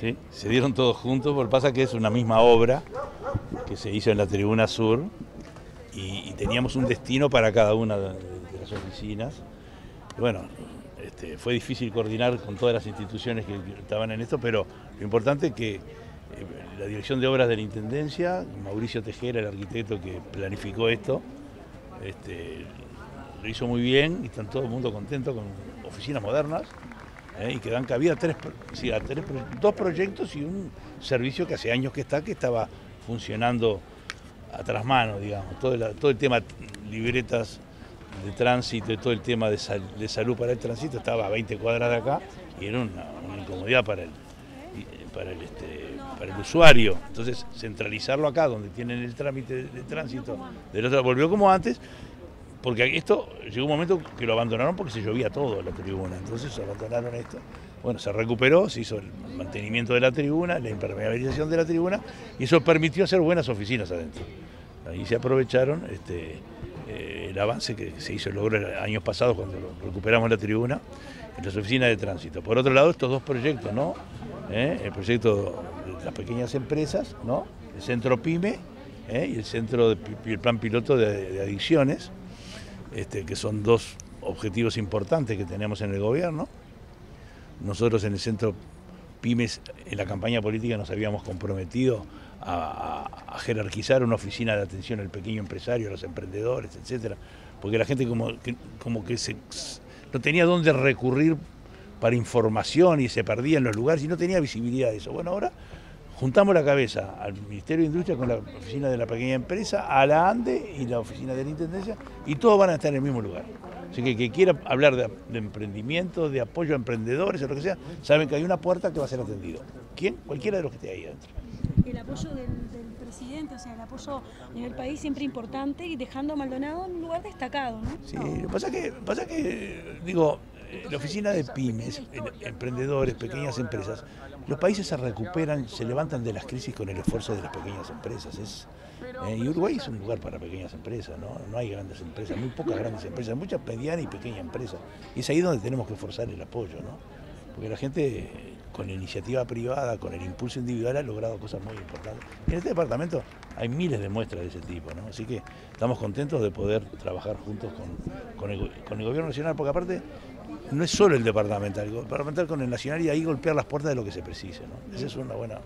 Sí, se dieron todos juntos, porque pasa que es una misma obra que se hizo en la Tribuna Sur y, teníamos un destino para cada una de, las oficinas. Bueno, este, fue difícil coordinar con todas las instituciones que, que estaban en esto, pero lo importante es que eh, la dirección de obras de la Intendencia, Mauricio Tejera, el arquitecto que planificó esto, este, lo hizo muy bien y están todo el mundo contento con oficinas modernas ¿eh? y que dan tres, sí, a tres dos proyectos y un servicio que hace años que está, que estaba funcionando a trasmano, digamos. Todo el, todo el tema libretas de tránsito y todo el tema de, sal- de salud para el tránsito estaba a 20 cuadras de acá y era una, incomodidad para el, para el, este, para el usuario. Entonces, centralizarlo acá, donde tienen el trámite de, de tránsito, del otro volvió como antes, porque esto llegó un momento que lo abandonaron porque se llovía todo la tribuna, entonces abandonaron esto. Bueno, se recuperó, se hizo el mantenimiento de la tribuna, la impermeabilización de la tribuna, y eso permitió hacer buenas oficinas adentro. Ahí se aprovecharon este, eh, el avance que se hizo, logró años pasados cuando recuperamos la tribuna, en las oficinas de tránsito. Por otro lado, estos dos proyectos, ¿no? ¿Eh? El proyecto de las pequeñas empresas, ¿no? El centro PYME ¿eh? y el centro de, el plan piloto de, de adicciones, este, que son dos objetivos importantes que tenemos en el gobierno. Nosotros en el centro pymes, en la campaña política nos habíamos comprometido a, jerarquizar una oficina de atención al pequeño empresario, a los emprendedores, etcétera, porque la gente como que, como que se, no tenía dónde recurrir para información y se perdía en los lugares y no tenía visibilidad de eso. Bueno, ahora juntamos la cabeza al Ministerio de Industria con la oficina de la pequeña empresa, a la ANDE y la oficina de la Intendencia, y todos van a estar en el mismo lugar. Así que que quiera hablar de, de emprendimiento, de apoyo a emprendedores o lo que sea, saben que hay una puerta que va a ser atendido. ¿Quién? Cualquiera de los que esté ahí adentro. El apoyo del, del presidente, o sea, el apoyo a nivel país siempre importante y dejando a Maldonado en un lugar destacado, ¿no? Sí, lo que pasa que, pasa que digo, la oficina de pymes, eh, emprendedores, pequeñas empresas, los países se recuperan, se levantan de las crisis con el esfuerzo de las pequeñas empresas. Es, eh, y Uruguay es un lugar para pequeñas empresas, ¿no? No hay grandes empresas, muy pocas grandes empresas, muchas medianas y pequeñas empresas. Y es ahí donde tenemos que forzar el apoyo, ¿no? Porque la gente eh, con la iniciativa privada, con el impulso individual ha logrado cosas muy importantes. En este departamento hay miles de muestras de ese tipo, ¿no? Así que estamos contentos de poder trabajar juntos con, el, con el gobierno nacional, porque aparte no es solo el departamental, el departamental con el nacional y ahí golpear las puertas de lo que se precise, ¿no? Esa es una buena